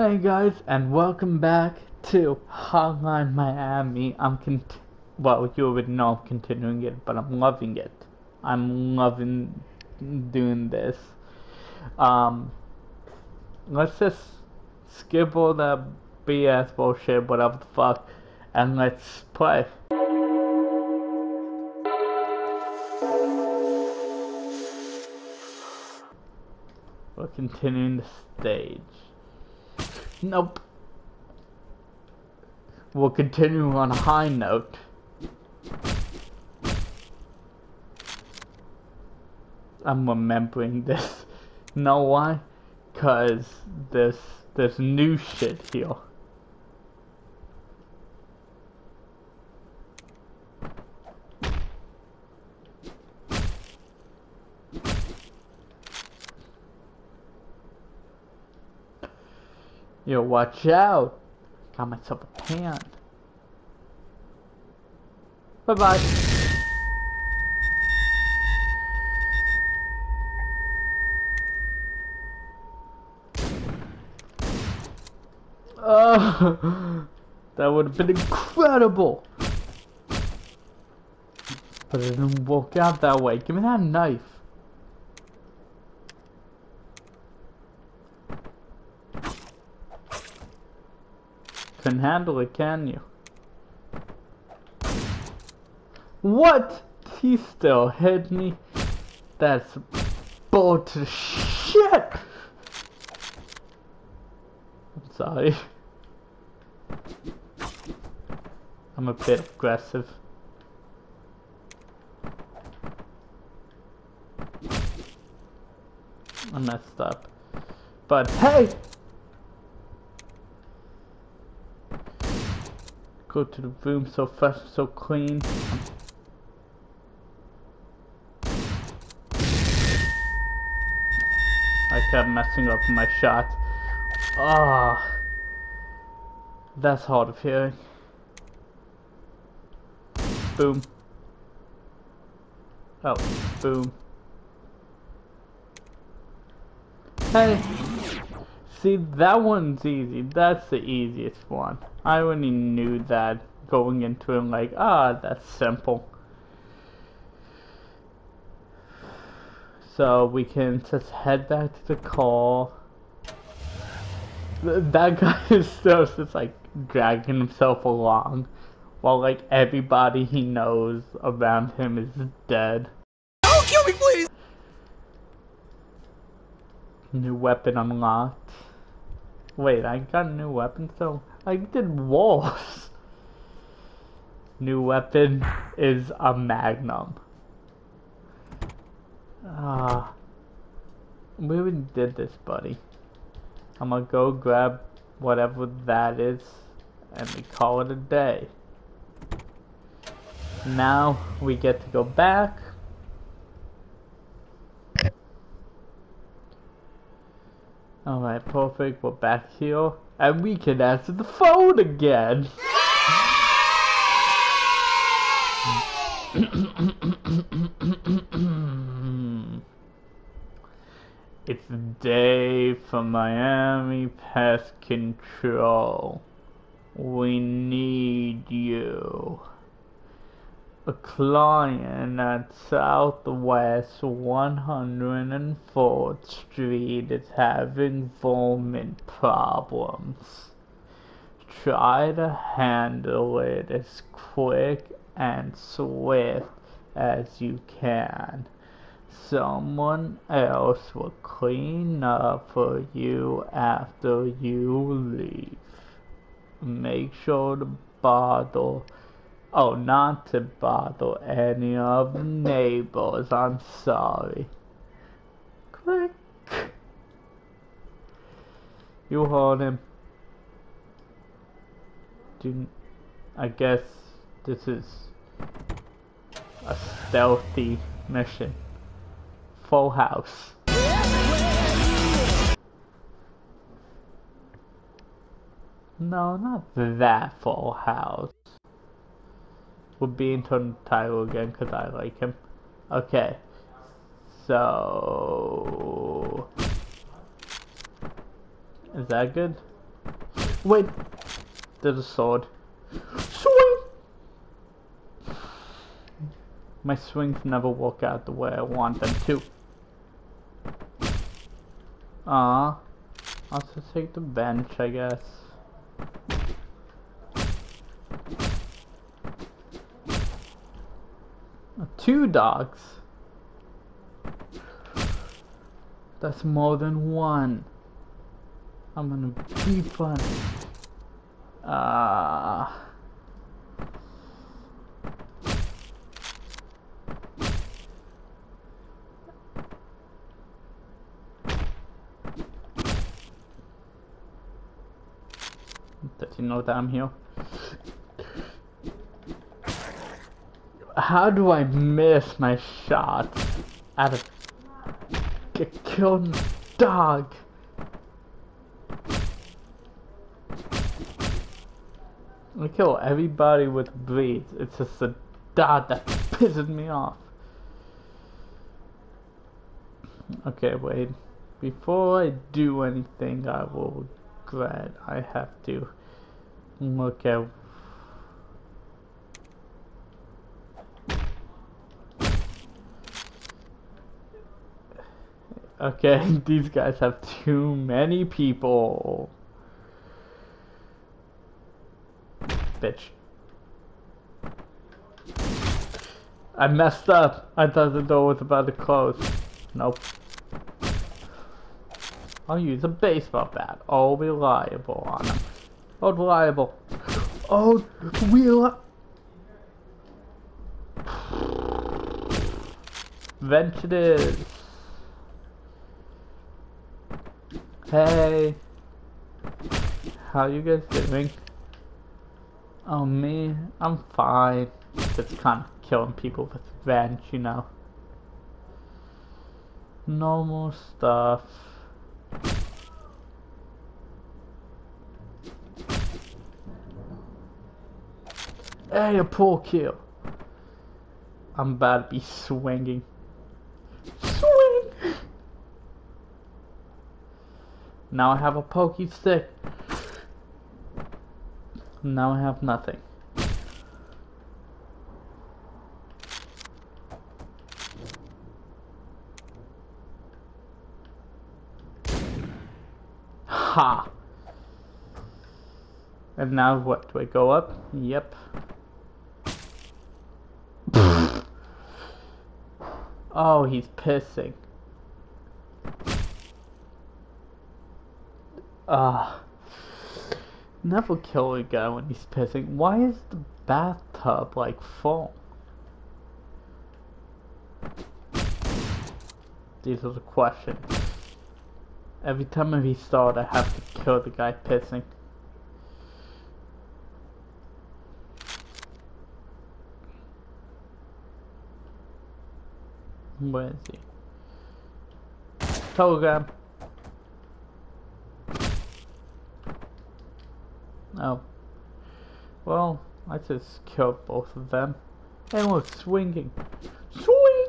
Hey guys, and welcome back to Hotline Miami. I'm cont- well, you already know I'm continuing it, but I'm loving it. I'm loving doing this. Um, let's just skip all that BS bullshit, whatever the fuck, and let's play. We're continuing the stage. Nope. We'll continue on a high note. I'm remembering this. Know why? Cause there's there's new shit here. Yo, watch out! Got myself a pan. Bye bye. Oh, that would have been incredible. But it didn't work out that way. Give me that knife. Can handle it, can you? What? He still hit me? That's bullshit. shit! I'm sorry. I'm a bit aggressive. I messed up. But hey! Go to the room so fresh, so clean. I kept messing up my shot. Ah, that's hard of hearing. Boom. Oh, boom. Hey. See, that one's easy. That's the easiest one. I already knew that going into it, like, ah, that's simple. So we can just head back to the call. That guy is still just like dragging himself along while like everybody he knows around him is dead. Don't kill me, please! New weapon unlocked. Wait, I got a new weapon so I did walls. New weapon is a magnum. Ah. we already did this, buddy. I'm gonna go grab whatever that is and we call it a day. Now we get to go back. Alright, perfect. We're back here. And we can answer the phone again. it's the day for Miami Pest Control. We need you. A client at Southwest 104th Street is having vermin problems. Try to handle it as quick and swift as you can. Someone else will clean up for you after you leave. Make sure to bother Oh, not to bother any of the neighbors, I'm sorry. Click. You hold him. Do, I guess this is a stealthy mission. Full house. No, not that full house would be into Tyler again because I like him. Okay. So... Is that good? Wait. There's a sword. Swing! My swings never work out the way I want them to. Ah. I'll just take the bench, I guess. Two dogs. That's more than one. I'm gonna be fun. Ah. Does he know that I'm here? How do I miss my shot at a, killed dog? I kill everybody with bleeds. It's just the dog that pisses me off. Okay, wait. Before I do anything, I will glad I have to look at Okay, these guys have too many people. Bitch. I messed up. I thought the door was about to close. Nope. I'll use a baseball bat. Oh, reliable on him. Oh, reliable. Oh, wheel Vent it is. Hey. How you guys doing? Oh, me? I'm fine. Just kind of killing people with vent, you know. Normal stuff. Hey, a pull kill. I'm about to be swinging. Swing! Now I have a pokey stick. Now I have nothing. Ha! And now what? Do I go up? Yep. oh, he's pissing. Ah. Never kill a guy when he's pissing. Why is the bathtub like full? These are the questions. Every time I restart, I have to kill the guy pissing. Where is he? Telegram. Oh. Well, I just killed both of them. And we're swinging. Swing!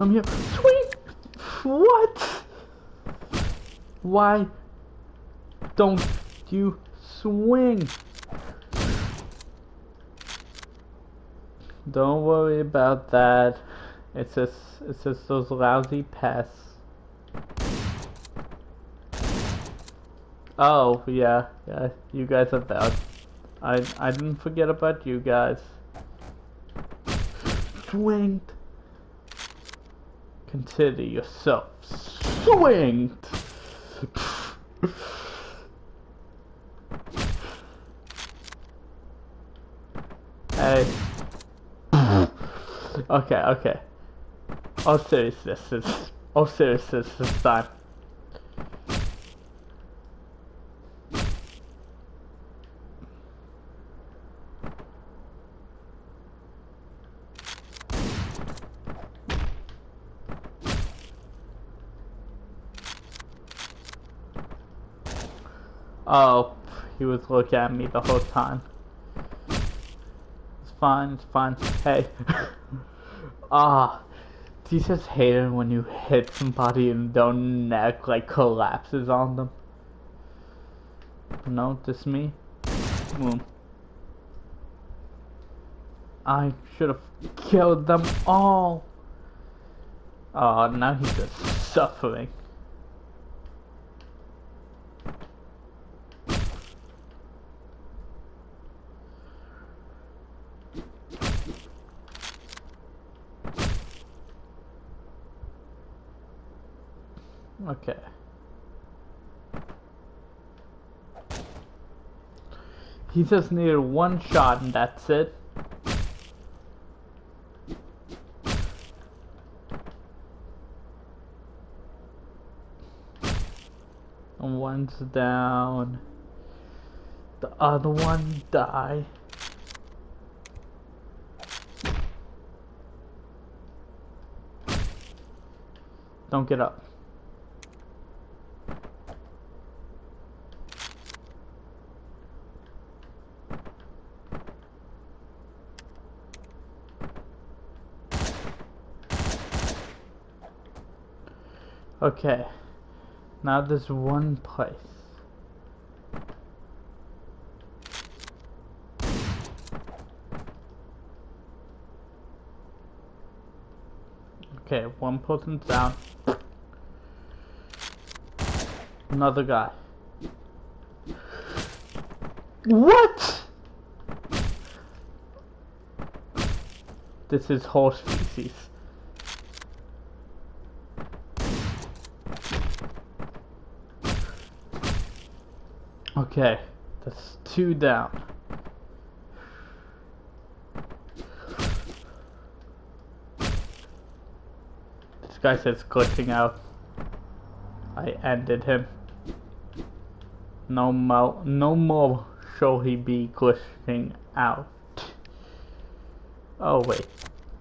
I'm here. Swing! What? Why don't you swing? Don't worry about that. It's just it's just those lousy pests. Oh yeah, yeah, you guys are bad. I I didn't forget about you guys. Swinged. Consider yourself swinged. hey. okay, okay. All seriousness, is all seriousness this time. Oh, he was looking at me the whole time. It's fine, it's fine. Hey. Ah. do you just hate it when you hit somebody and their neck like collapses on them? No, just me. Boom. I should have killed them all. Oh, now he's just suffering. Okay. He just needed one shot and that's it. And one's down. The other one die. Don't get up. Okay. Now there's one place. Okay, one person's down. Another guy. What? This is horse feces. Okay, that's two down. This guy says glitching out. I ended him. No more, no more shall he be glitching out. Oh wait,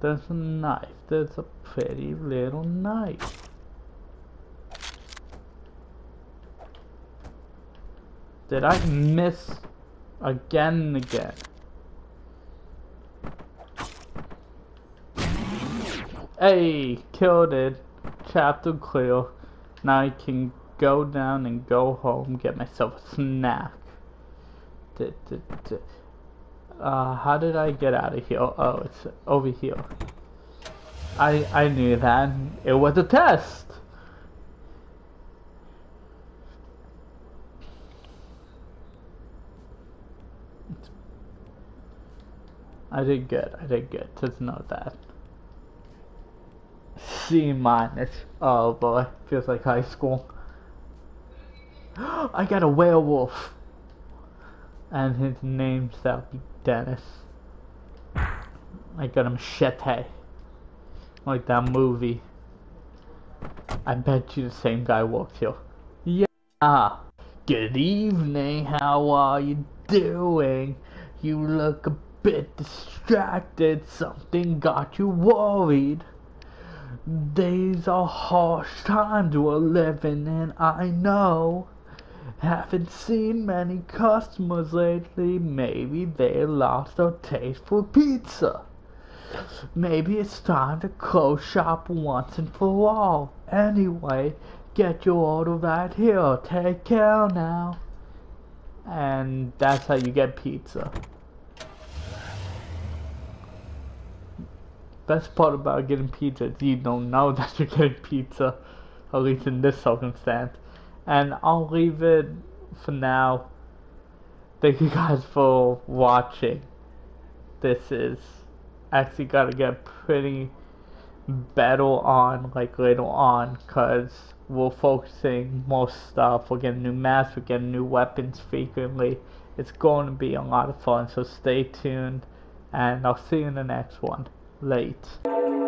there's a knife. There's a pretty little knife. Did I miss again and again? Hey, killed it. Chapter clear. Now I can go down and go home, get myself a snack. Uh, how did I get out of here? Oh, it's over here. I I knew that. It was a test. I did good. I did good. Just know that. C minus. Oh boy, feels like high school. I got a werewolf. And his name shall be Dennis. I got a machete. Like that movie. I bet you the same guy walked here. Yeah. Good evening, how are you doing? You look bit distracted, something got you worried. These are harsh times we're living in, I know. Haven't seen many customers lately, maybe they lost their taste for pizza. Maybe it's time to close shop once and for all. Anyway, get your order right here. Take care now. And that's how you get pizza. Best part about getting pizza is you don't know that you're getting pizza, at least in this circumstance. And I'll leave it for now. Thank you guys for watching. This is actually gonna get pretty battle on like later on because we're focusing more stuff. We're getting new masks, we're getting new weapons frequently. It's going to be a lot of fun, so stay tuned and I'll see you in the next one late.